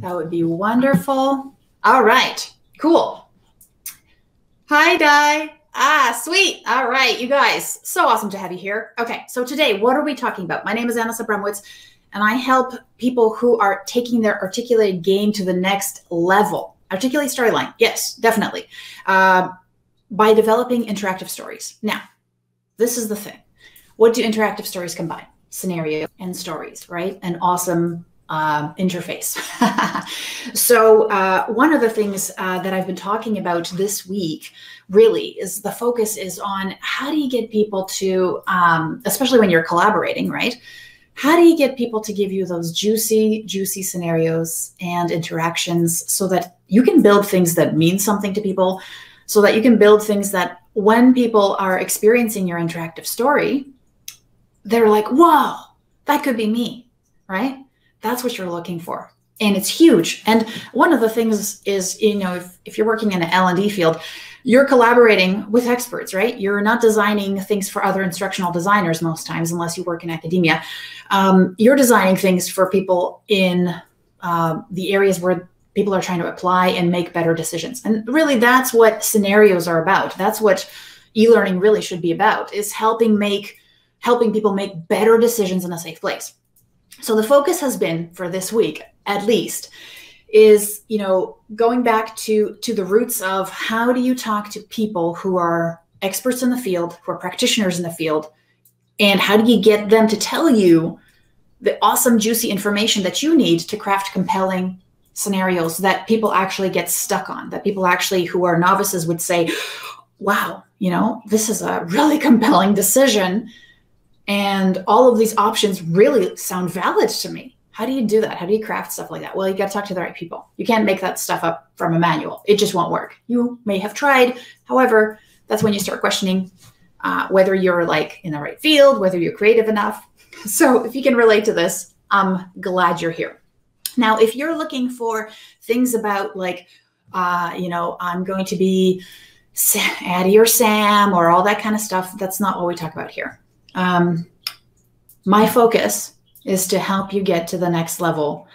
That would be wonderful. All right, cool. Hi, Di. Ah, sweet. All right, you guys, so awesome to have you here. Okay, so today, what are we talking about? My name is Anna Sabramowicz, and I help people who are taking their articulated game to the next level. Articulate storyline, yes, definitely, uh, by developing interactive stories. Now, this is the thing. What do interactive stories combine? Scenario and stories, right? An awesome um, interface. so, uh, one of the things uh, that I've been talking about this week really is the focus is on how do you get people to, um, especially when you're collaborating, right? How do you get people to give you those juicy, juicy scenarios and interactions so that you can build things that mean something to people, so that you can build things that when people are experiencing your interactive story, they're like, whoa, that could be me, right? That's what you're looking for. And it's huge. And one of the things is, you know, if, if you're working in an L&D field, you're collaborating with experts, right? You're not designing things for other instructional designers most times, unless you work in academia. Um, you're designing things for people in uh, the areas where people are trying to apply and make better decisions. And really, that's what scenarios are about. That's what e-learning really should be about: is helping make helping people make better decisions in a safe place. So the focus has been for this week, at least, is you know going back to to the roots of how do you talk to people who are experts in the field, who are practitioners in the field, and how do you get them to tell you the awesome, juicy information that you need to craft compelling scenarios that people actually get stuck on, that people actually who are novices would say, wow, you know, this is a really compelling decision and all of these options really sound valid to me. How do you do that? How do you craft stuff like that? Well, you got to talk to the right people. You can't make that stuff up from a manual. It just won't work. You may have tried. However, that's when you start questioning uh, whether you're like in the right field, whether you're creative enough. So if you can relate to this, I'm glad you're here. Now, if you're looking for things about like, uh, you know, I'm going to be ADDIE or Sam or all that kind of stuff, that's not what we talk about here. Um, my focus is to help you get to the next level.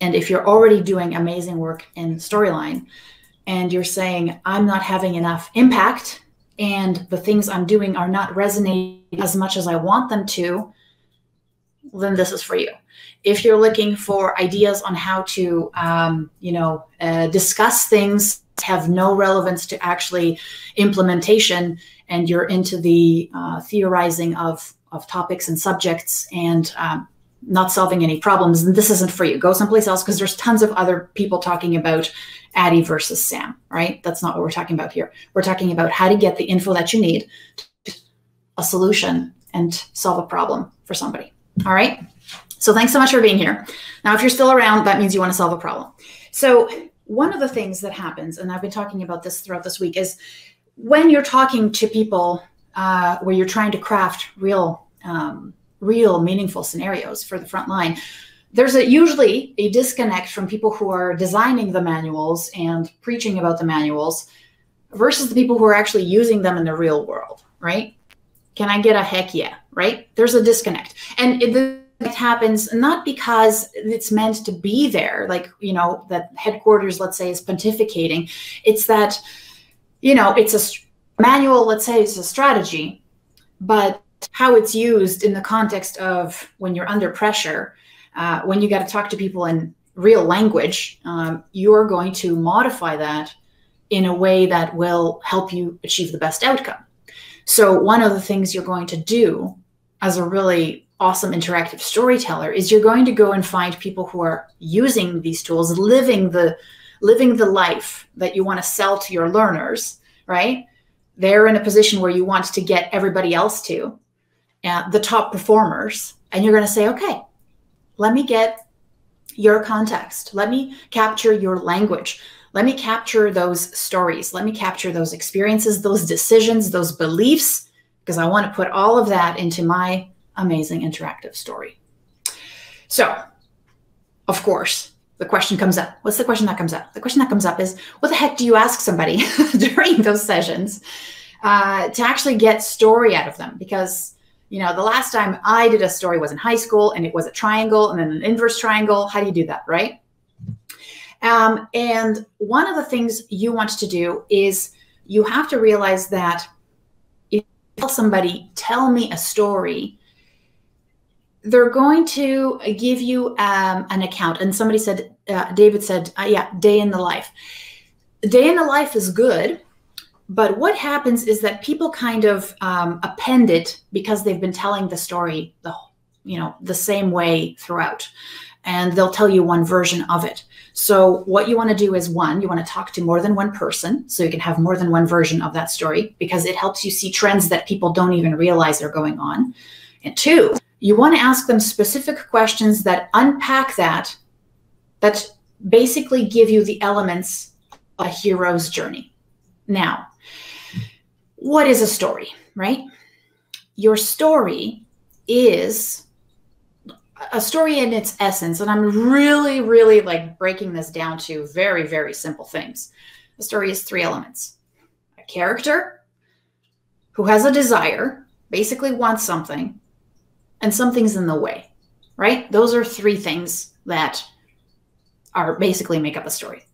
And if you're already doing amazing work in storyline and you're saying, I'm not having enough impact and the things I'm doing are not resonating as much as I want them to, then this is for you. If you're looking for ideas on how to, um, you know, uh, discuss things have no relevance to actually implementation and you're into the uh, theorizing of, of topics and subjects and um, not solving any problems, then this isn't for you. Go someplace else because there's tons of other people talking about ADDIE versus Sam, right? That's not what we're talking about here. We're talking about how to get the info that you need, a solution, and solve a problem for somebody. All right. So thanks so much for being here. Now, if you're still around, that means you want to solve a problem. So one of the things that happens, and I've been talking about this throughout this week, is when you're talking to people uh, where you're trying to craft real, um, real meaningful scenarios for the front line, there's a, usually a disconnect from people who are designing the manuals and preaching about the manuals versus the people who are actually using them in the real world, right? Can I get a heck yeah, right? There's a disconnect. And it, it happens not because it's meant to be there, like, you know, that headquarters, let's say, is pontificating. It's that, you know, it's a manual, let's say it's a strategy, but how it's used in the context of when you're under pressure, uh, when you got to talk to people in real language, um, you're going to modify that in a way that will help you achieve the best outcome. So, one of the things you're going to do as a really awesome interactive storyteller is you're going to go and find people who are using these tools living the living the life that you want to sell to your learners right? They're in a position where you want to get everybody else to uh, the top performers and you're going to say okay let me get your context. Let me capture your language. Let me capture those stories. Let me capture those experiences those decisions those beliefs because i want to put all of that into my amazing interactive story. So, of course, the question comes up. What's the question that comes up? The question that comes up is what the heck do you ask somebody during those sessions uh, to actually get story out of them? Because, you know, the last time I did a story was in high school and it was a triangle and then an inverse triangle. How do you do that, right? Um, and one of the things you want to do is you have to realize that if you tell somebody, tell me a story, they're going to give you um, an account. And somebody said, uh, David said, uh, yeah, day in the life. Day in the life is good. But what happens is that people kind of um, append it because they've been telling the story the you know the same way throughout, and they'll tell you one version of it. So what you want to do is one, you want to talk to more than one person, so you can have more than one version of that story because it helps you see trends that people don't even realize are going on. And two, you want to ask them specific questions that unpack that, that basically give you the elements of a hero's journey. Now, what is a story, right? Your story is a story in its essence. And I'm really, really like breaking this down to very, very simple things. The story is three elements a character who has a desire, basically wants something, and something's in the way, right? Those are three things that are basically make up a story.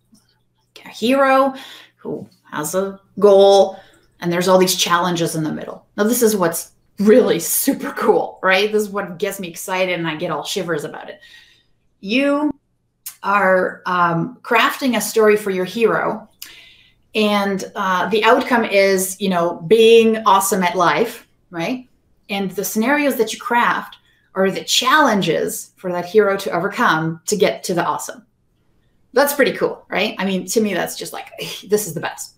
A hero who has a goal, and there's all these challenges in the middle. Now, this is what's really super cool, right? This is what gets me excited and I get all shivers about it. You are um, crafting a story for your hero, and uh, the outcome is, you know, being awesome at life, right? And the scenarios that you craft are the challenges for that hero to overcome to get to the awesome. That's pretty cool, right? I mean, to me, that's just like, this is the best.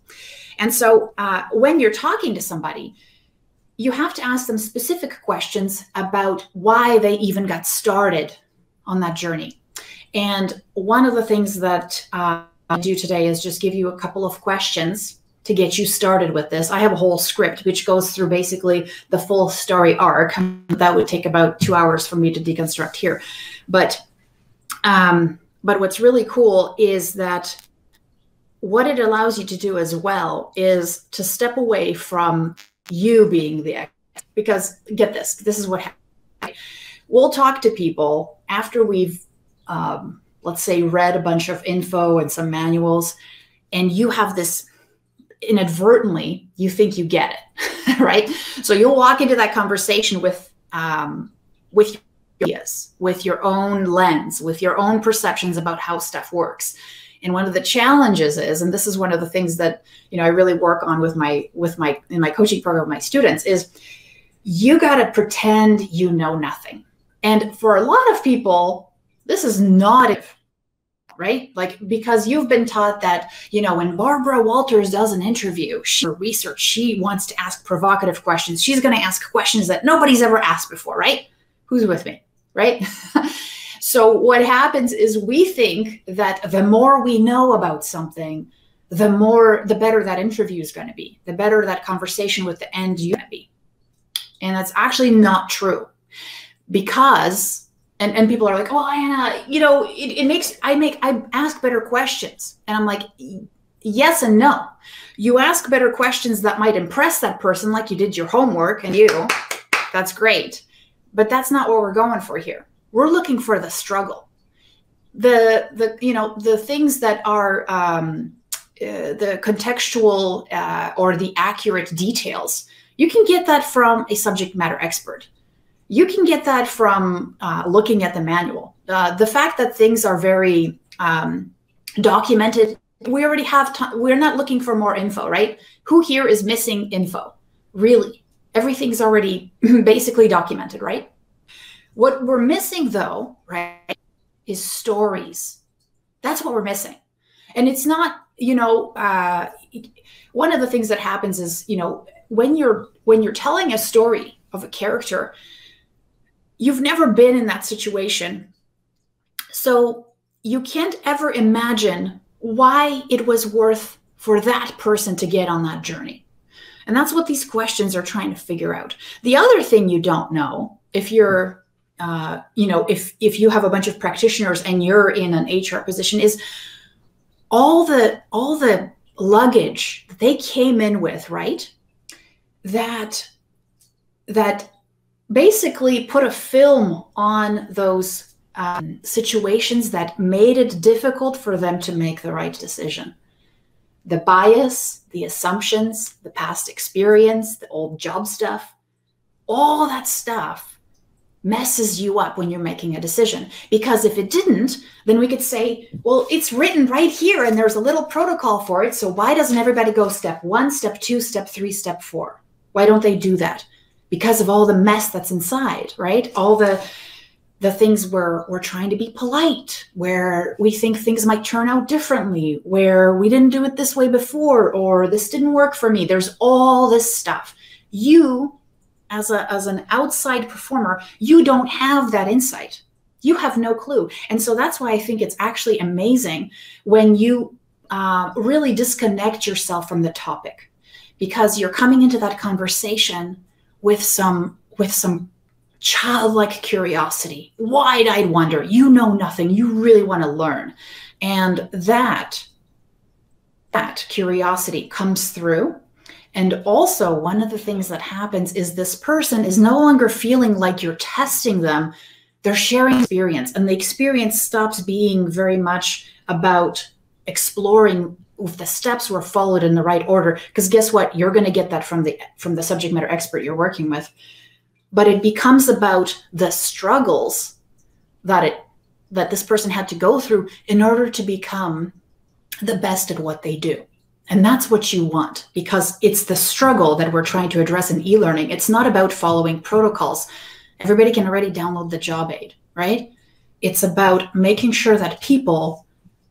And so uh, when you're talking to somebody, you have to ask them specific questions about why they even got started on that journey. And one of the things that uh, I do today is just give you a couple of questions to get you started with this. I have a whole script which goes through basically the full story arc. That would take about two hours for me to deconstruct here. But um, but what's really cool is that what it allows you to do as well is to step away from you being the expert. Because get this, this is what happens. We'll talk to people after we've, um, let's say, read a bunch of info and some manuals, and you have this inadvertently, you think you get it, right? So you'll walk into that conversation with, um, with ideas, with your own lens, with your own perceptions about how stuff works. And one of the challenges is and this is one of the things that you know i really work on with my with my in my coaching program with my students is you got to pretend you know nothing. And for a lot of people this is not right like because you've been taught that you know when barbara walters does an interview she research she wants to ask provocative questions she's going to ask questions that nobody's ever asked before right who's with me right So what happens is we think that the more we know about something, the more the better that interview is going to be, the better that conversation with the end you be. And that's actually not true. Because and, and people are like, oh Anna, you know, it, it makes I make I ask better questions. And I'm like, yes and no. You ask better questions that might impress that person, like you did your homework and you, that's great. But that's not what we're going for here we're looking for the struggle the the you know the things that are um, uh, the contextual uh, or the accurate details you can get that from a subject matter expert you can get that from uh, looking at the manual. Uh, the fact that things are very um, documented we already have time we're not looking for more info right? Who here is missing info? Really? Everything's already basically documented right? What we're missing, though, right, is stories. That's what we're missing. And it's not, you know, uh, one of the things that happens is, you know, when you're when you're telling a story of a character, you've never been in that situation, so you can't ever imagine why it was worth for that person to get on that journey. And that's what these questions are trying to figure out. The other thing you don't know, if you're uh, you know, if if you have a bunch of practitioners and you're in an HR position, is all the all the luggage that they came in with, right? That that basically put a film on those um, situations that made it difficult for them to make the right decision. The bias, the assumptions, the past experience, the old job stuff, all that stuff messes you up when you're making a decision. Because if it didn't, then we could say, well, it's written right here and there's a little protocol for it. So why doesn't everybody go step one, step two, step three, step four? Why don't they do that? Because of all the mess that's inside, right? All the the things where we're trying to be polite, where we think things might turn out differently, where we didn't do it this way before, or this didn't work for me. There's all this stuff. You as a as an outside performer you don't have that insight you have no clue and so that's why i think it's actually amazing when you uh, really disconnect yourself from the topic because you're coming into that conversation with some with some childlike curiosity wide-eyed wonder. You know nothing. You really want to learn. And that that curiosity comes through. And also, one of the things that happens is this person is no longer feeling like you're testing them. They're sharing experience, and the experience stops being very much about exploring if the steps were followed in the right order. Because guess what? You're going to get that from the from the subject matter expert you're working with. But it becomes about the struggles that it that this person had to go through in order to become the best at what they do. And that's what you want because it's the struggle that we're trying to address in e learning. It's not about following protocols. Everybody can already download the job aid, right? It's about making sure that people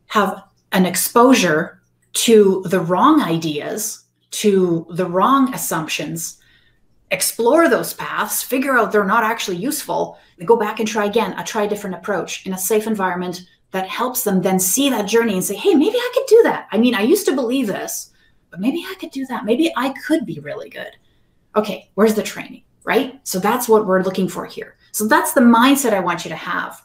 have an exposure to the wrong ideas, to the wrong assumptions, explore those paths, figure out they're not actually useful, and go back and try again, a try a different approach in a safe environment that helps them then see that journey and say, hey, maybe I could do that. I mean, I used to believe this, but maybe I could do that. Maybe I could be really good. Okay, where's the training, right? So that's what we're looking for here. So that's the mindset I want you to have.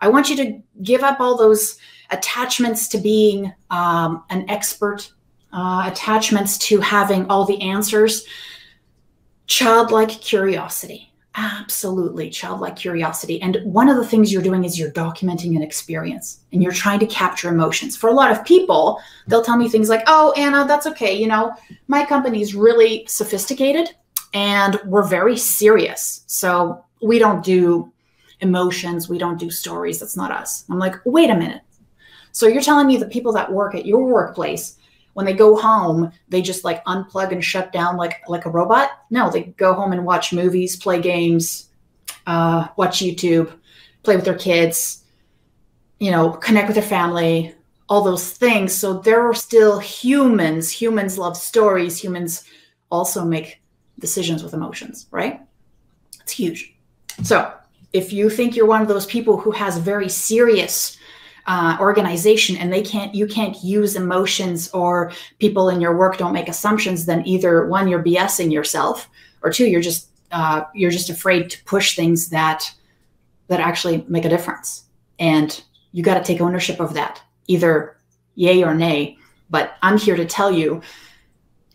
I want you to give up all those attachments to being um, an expert, uh, attachments to having all the answers. Childlike curiosity absolutely childlike curiosity. And one of the things you're doing is you're documenting an experience and you're trying to capture emotions. For a lot of people, they'll tell me things like, oh, Anna, that's okay. You know, my company's really sophisticated and we're very serious. So we don't do emotions, we don't do stories. That's not us. I'm like, wait a minute. So you're telling me the people that work at your workplace when they go home, they just like unplug and shut down like like a robot. No, they go home and watch movies, play games, uh, watch YouTube, play with their kids, you know, connect with their family, all those things. So there are still humans. Humans love stories. Humans also make decisions with emotions, right? It's huge. So if you think you're one of those people who has very serious uh, organization and they can't you can't use emotions or people in your work don't make assumptions then either one you're bsing yourself or two you're just uh, you're just afraid to push things that that actually make a difference. And you got to take ownership of that either yay or nay. But i'm here to tell you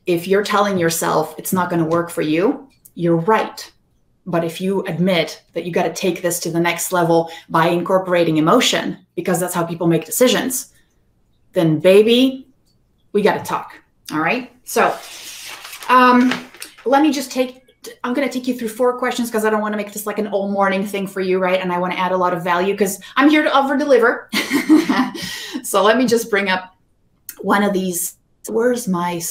if you're telling yourself it's not going to work for you you're right. But if you admit that you got to take this to the next level by incorporating emotion, because that's how people make decisions, then baby, we got to talk. All right. So um, let me just take, I'm going to take you through four questions because I don't want to make this like an all morning thing for you, right? And I want to add a lot of value because I'm here to over deliver. so let me just bring up one of these. Where's my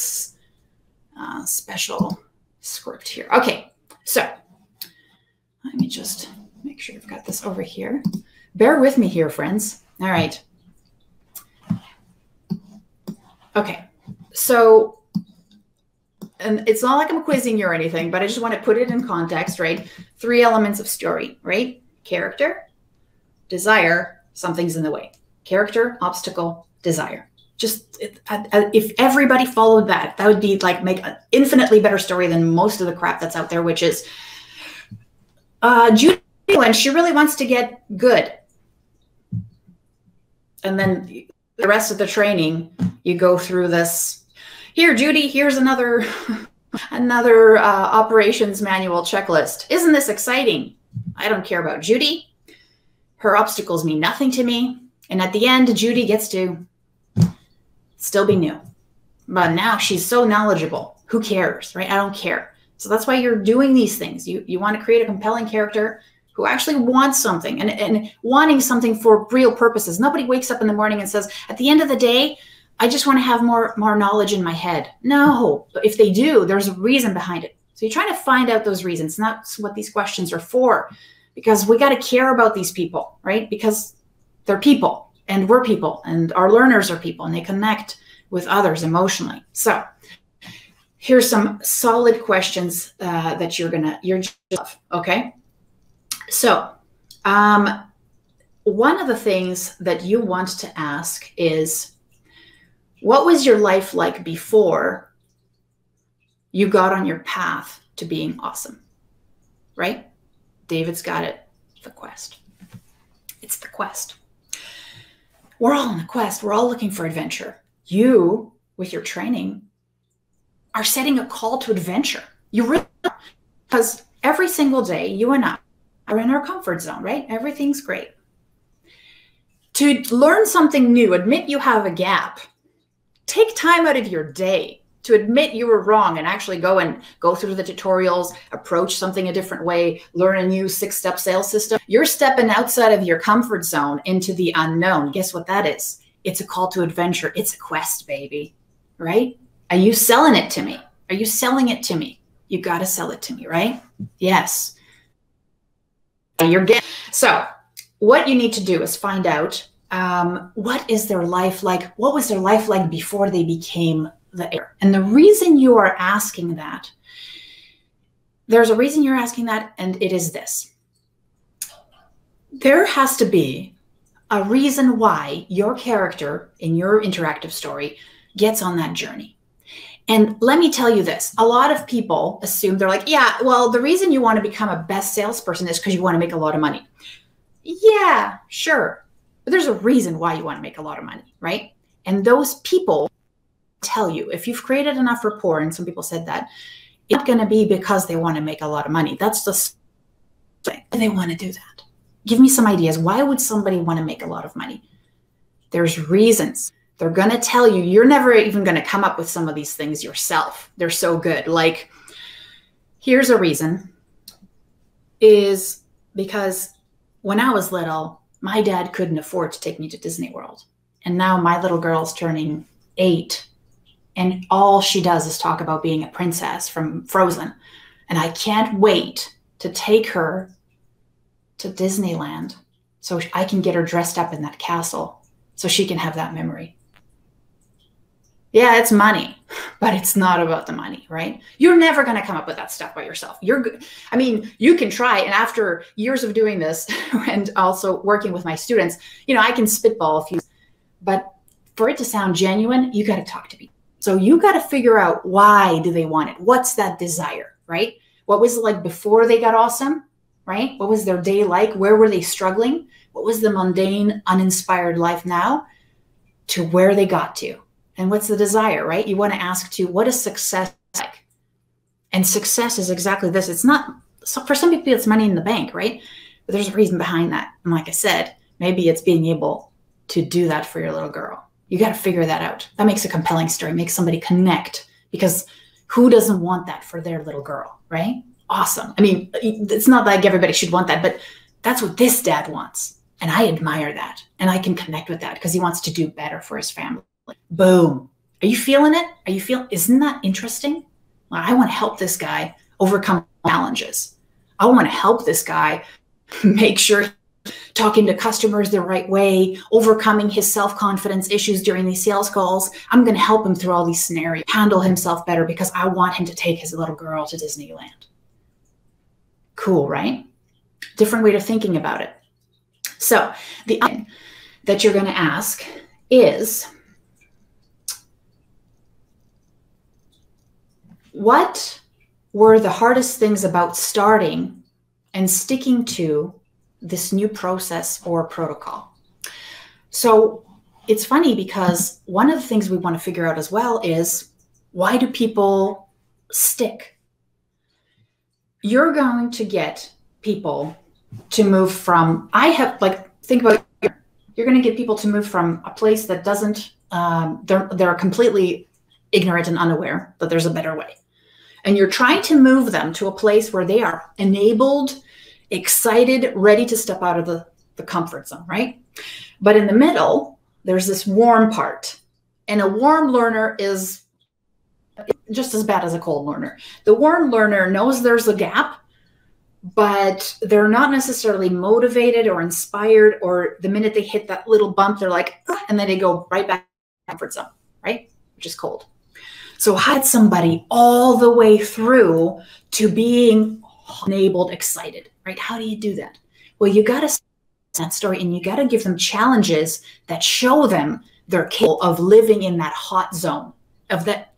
uh, special script here? Okay. So let me just make sure I've got this over here. Bear with me here, friends. All right. Okay. So, and it's not like I'm quizzing you or anything, but I just want to put it in context, right? Three elements of story, right? Character, desire, something's in the way. Character, obstacle, desire. Just if everybody followed that, that would be like make an infinitely better story than most of the crap that's out there, which is uh, Judy, when she really wants to get good. And then the rest of the training, you go through this. Here, Judy, here's another another uh, operations manual checklist. Isn't this exciting? I don't care about Judy. her obstacles mean nothing to me. And at the end, Judy gets to still be new. But now she's so knowledgeable. Who cares, right? I don't care. So that's why you're doing these things. You you want to create a compelling character who actually wants something and, and wanting something for real purposes. Nobody wakes up in the morning and says, at the end of the day, I just want to have more more knowledge in my head. No, if they do, there's a reason behind it. So you're trying to find out those reasons. And that's what these questions are for, because we got to care about these people, right? Because they're people and we're people and our learners are people and they connect with others emotionally. So here's some solid questions uh, that you're gonna you're just okay. So um, one of the things that you want to ask is, what was your life like before you got on your path to being awesome? Right? David's got it. The quest. It's the quest. We're all on the quest. We're all looking for adventure. You, with your training, are setting a call to adventure. You really because every single day, you and I are in our comfort zone, right? Everything's great. To learn something new, admit you have a gap. Take time out of your day to admit you were wrong and actually go and go through the tutorials, approach something a different way, learn a new six step sales system. You're stepping outside of your comfort zone into the unknown. Guess what that is? It's a call to adventure. It's a quest, baby. Right? Are you selling it to me? Are you selling it to me? You got to sell it to me, right? Yes. You're getting so. What you need to do is find out um, what is their life like. What was their life like before they became the heir? And the reason you are asking that, there's a reason you're asking that, and it is this: there has to be a reason why your character in your interactive story gets on that journey. And let me tell you this a lot of people assume they're like, yeah, well, the reason you want to become a best salesperson is because you want to make a lot of money. Yeah, sure. But there's a reason why you want to make a lot of money, right? And those people tell you if you've created enough rapport, and some people said that, it's not going to be because they want to make a lot of money. That's the thing. They want to do that. Give me some ideas. Why would somebody want to make a lot of money? There's reasons. They're going to tell you, you're never even going to come up with some of these things yourself. They're so good. Like, here's a reason is because when I was little, my dad couldn't afford to take me to Disney World. And now my little girl's turning eight, and all she does is talk about being a princess from Frozen. And I can't wait to take her to Disneyland so I can get her dressed up in that castle so she can have that memory yeah, it's money, but it's not about the money, right? You're never going to come up with that stuff by yourself. You're good. I mean, you can try. And after years of doing this and also working with my students, you know, I can spitball a few, but for it to sound genuine, you got to talk to people. So you got to figure out why do they want it? What's that desire, right? What was it like before they got awesome, right? What was their day like? Where were they struggling? What was the mundane, uninspired life now to where they got to? And what's the desire, right? You want to ask to what is success like? And success is exactly this. It's not for some people it's money in the bank, right? But there's a reason behind that. And like I said, maybe it's being able to do that for your little girl. You got to figure that out. That makes a compelling story, makes somebody connect because who doesn't want that for their little girl, right? Awesome. I mean, it's not like everybody should want that, but that's what this dad wants. And I admire that. And I can connect with that because he wants to do better for his family. Boom. Are you feeling it? Are you feeling, isn't that interesting? I want to help this guy overcome challenges. I want to help this guy make sure talking to customers the right way, overcoming his self confidence issues during these sales calls. I'm going to help him through all these scenarios, handle himself better because I want him to take his little girl to Disneyland. Cool, right? Different way of thinking about it. So, the that you're going to ask is What were the hardest things about starting and sticking to this new process or protocol? So it's funny because one of the things we want to figure out as well is why do people stick? You're going to get people to move from, I have like think about you're going to get people to move from a place that doesn't um, they're they're completely ignorant and unaware that there's a better way and you're trying to move them to a place where they are enabled excited ready to step out of the, the comfort zone right? But in the middle there's this warm part. And a warm learner is just as bad as a cold learner. The warm learner knows there's a gap but they're not necessarily motivated or inspired or the minute they hit that little bump they're like ah, and then they go right back comfort zone right? Which is cold so had somebody all the way through to being enabled excited right how do you do that well you got to that story and you got to give them challenges that show them they're capable of living in that hot zone of that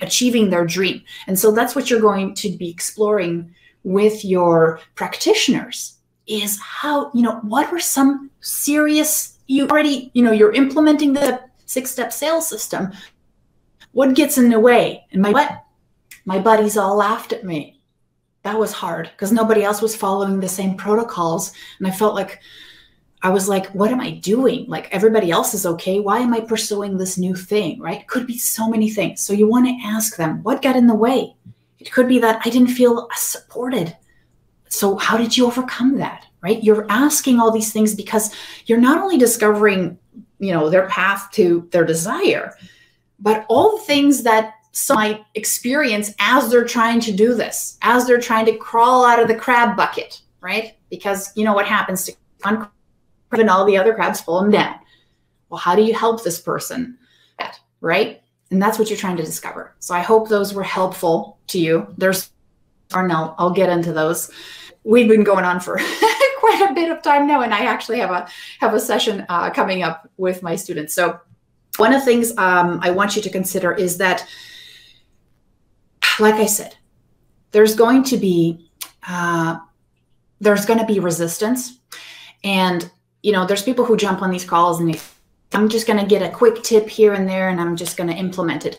achieving their dream and so that's what you're going to be exploring with your practitioners is how, you know, what were some serious, you already, you know, you're implementing the six step sales system. What gets in the way? And my what? My buddies all laughed at me. That was hard because nobody else was following the same protocols. And I felt like, I was like, what am I doing? Like everybody else is okay. Why am I pursuing this new thing? Right? Could be so many things. So you want to ask them, what got in the way? It could be that I didn't feel supported. So, how did you overcome that? Right? You're asking all these things because you're not only discovering, you know, their path to their desire, but all the things that some might experience as they're trying to do this, as they're trying to crawl out of the crab bucket, right? Because you know what happens to one crab and all the other crabs pull them down. Well, how do you help this person? Right? And that's what you're trying to discover. So I hope those were helpful to you. There's, or no, I'll get into those. We've been going on for quite a bit of time now, and I actually have a have a session uh, coming up with my students. So one of the things um, I want you to consider is that, like I said, there's going to be uh, there's going to be resistance, and you know, there's people who jump on these calls and they I'm just going to get a quick tip here and there and I'm just going to implement it.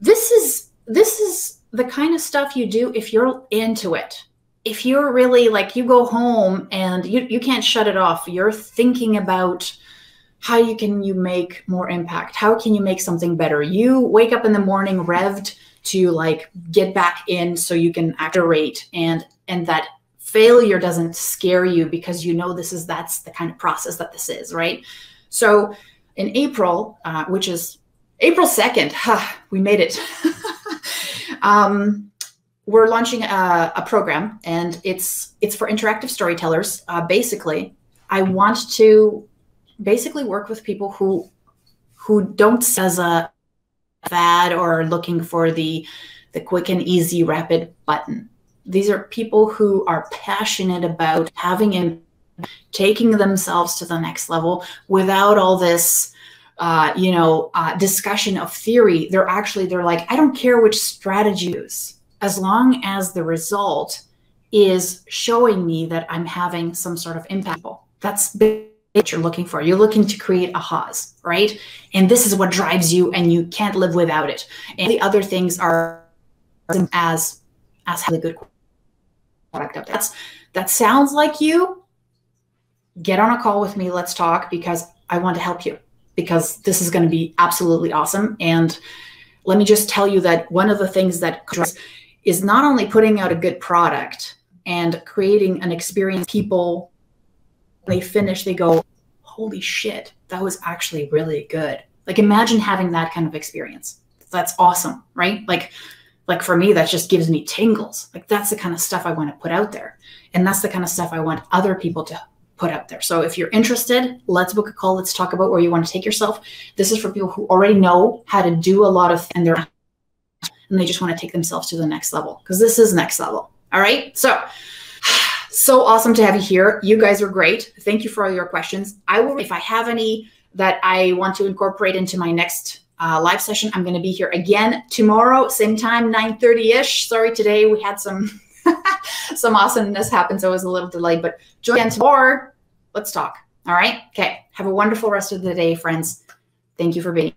This is this is the kind of stuff you do if you're into it. If you're really like you go home and you you can't shut it off. You're thinking about how you can you make more impact? How can you make something better? You wake up in the morning revved to like get back in so you can accelerate and and that failure doesn't scare you because you know this is that's the kind of process that this is, right? So in April, uh, which is April 2nd, huh, we made it. um, we're launching a, a, program and it's it's for interactive storytellers. Uh, basically, I want to basically work with people who who don't as a fad or are looking for the the quick and easy rapid button. These are people who are passionate about having and taking themselves to the next level without all this uh, you know uh, discussion of theory they're actually they're like i don't care which strategy use as long as the result is showing me that i'm having some sort of impact that's you're looking for. You're looking to create a cause right? And this is what drives you and you can't live without it. And the other things are as as a good product that's that sounds like you. Get on a call with me. Let's talk because I want to help you because this is going to be absolutely awesome. And let me just tell you that one of the things that is not only putting out a good product and creating an experience people they finish they go holy shit that was actually really good like imagine having that kind of experience that's awesome right like like for me that just gives me tingles like that's the kind of stuff i want to put out there and that's the kind of stuff i want other people to put out there. So if you're interested, let's book a call. Let's talk about where you want to take yourself. This is for people who already know how to do a lot of and they're and they just want to take themselves to the next level because this is next level. All right. So so awesome to have you here. You guys are great. Thank you for all your questions. I will if I have any that I want to incorporate into my next uh, live session. I'm going to be here again tomorrow, same time, 9 30 ish. Sorry, today we had some some awesomeness happen, so it was a little delayed. But join again tomorrow. Let's talk. All right. Okay. Have a wonderful rest of the day, friends. Thank you for being.